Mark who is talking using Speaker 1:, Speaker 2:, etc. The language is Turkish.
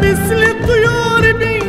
Speaker 1: Misli duyar bir